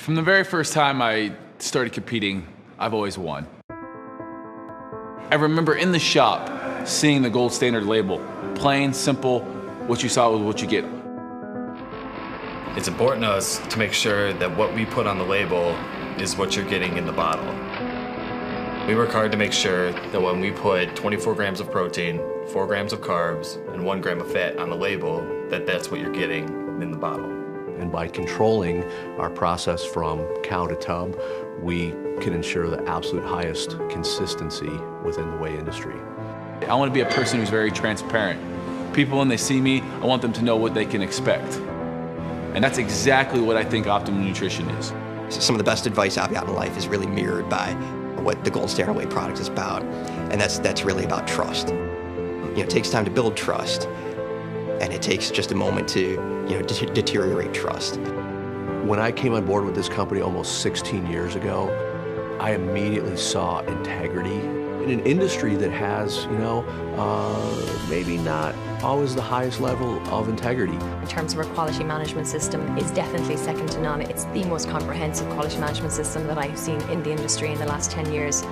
From the very first time I started competing, I've always won. I remember in the shop seeing the gold standard label. Plain, simple, what you saw was what you get. It's important to us to make sure that what we put on the label is what you're getting in the bottle. We work hard to make sure that when we put 24 grams of protein, 4 grams of carbs, and 1 gram of fat on the label, that that's what you're getting in the bottle. And by controlling our process from cow to tub, we can ensure the absolute highest consistency within the whey industry. I want to be a person who's very transparent. People, when they see me, I want them to know what they can expect. And that's exactly what I think optimum nutrition is. Some of the best advice I've gotten in life is really mirrored by what the Gold Standard Whey product is about. And that's, that's really about trust. You know, it takes time to build trust. And it takes just a moment to, you know, de deteriorate trust. When I came on board with this company almost 16 years ago, I immediately saw integrity in an industry that has, you know, uh, maybe not always the highest level of integrity. In terms of our quality management system, it's definitely second to none. It's the most comprehensive quality management system that I've seen in the industry in the last 10 years.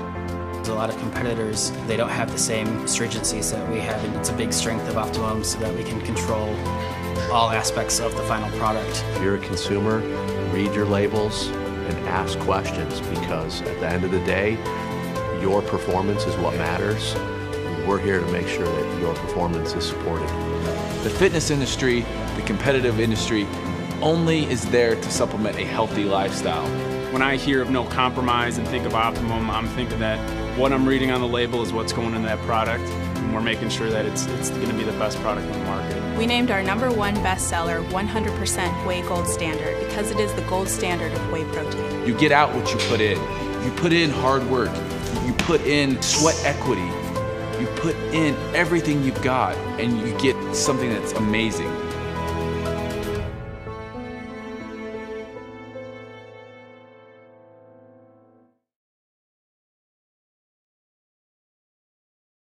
A lot of competitors, they don't have the same stringencies that we have, and it's a big strength of Optimum so that we can control all aspects of the final product. If you're a consumer, read your labels and ask questions because at the end of the day, your performance is what matters. We're here to make sure that your performance is supported. The fitness industry, the competitive industry, only is there to supplement a healthy lifestyle. When I hear of no compromise and think of optimum, I'm thinking that what I'm reading on the label is what's going in that product, and we're making sure that it's, it's going to be the best product on the market. We named our number one bestseller 100% Whey Gold Standard because it is the gold standard of whey protein. You get out what you put in. You put in hard work. You put in sweat equity. You put in everything you've got and you get something that's amazing.